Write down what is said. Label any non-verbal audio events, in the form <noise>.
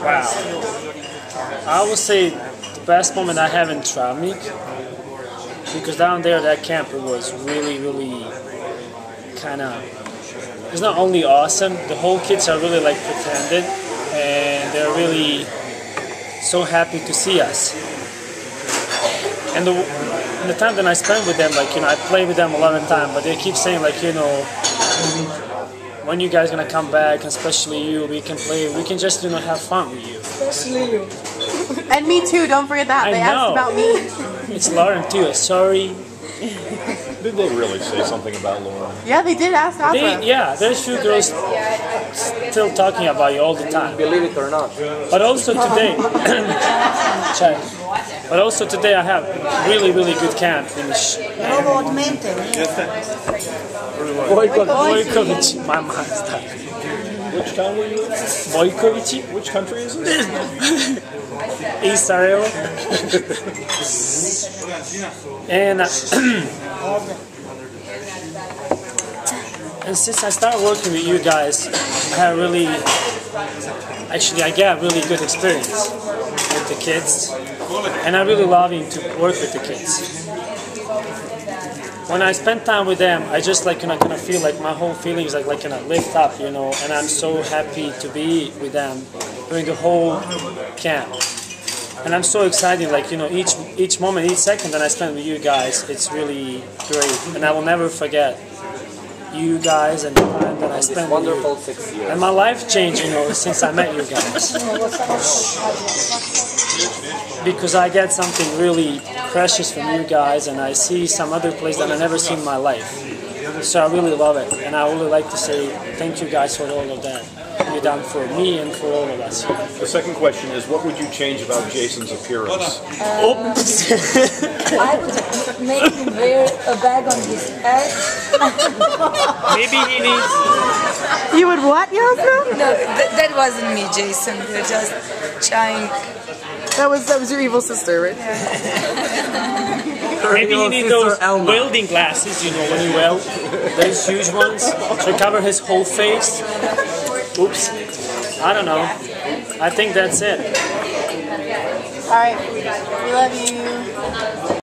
Wow. I would say the best moment I have in Travnik because down there that camp it was really really kind of it's not only awesome the whole kids are really like pretended and they're really so happy to see us. And the, and the time that I spend with them like you know I play with them a lot of time but they keep saying like you know when you guys gonna come back especially you we can play we can just you know have fun with you Especially you. <laughs> And me too, don't forget that. I they know. asked about me. <laughs> it's Lauren too uh, sorry <laughs> Did they really say something about Lauren? Yeah, they did ask Opera. They, yeah, there's few girls still talking about you all the time. Believe it or not. But also today, <coughs> check. But also today I have really really good camp in the sh- Probabilmente. Vojkovic. My mind's done. Which town were you in? Vojkovic, Which country is this? <coughs> East Sarajevo. and uh, <clears throat> and since I started working with you guys, I have really actually I get really good experience with the kids, and I really loving to work with the kids. When I spend time with them, I just like you know kind of feel like my whole feelings like like kind of lift up, you know, and I'm so happy to be with them during the whole camp. And I'm so excited, like you know, each each moment, each second that I spend with you guys, it's really great, and I will never forget you guys and the time that I spent with you. wonderful six years. And my life changed, you know, since I met you guys. Because I get something really precious from you guys, and I see some other place that I never seen in my life. So I really love it, and I would really like to say thank you guys for all of that you done for me and for all of us. The second question is, what would you change about Jason's appearance? Oops. I would make him wear a bag on his head. <laughs> Maybe he needs. You would what, Yasna? No, th- that wasn't me, Jason. We were just trying. That was that was your evil sister, right? <laughs> Maybe he needs those welding glasses, you know, when he weld, those huge ones to cover his whole face. Oops. I don't know. I think that's it. All right. We love you.